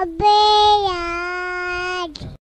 abe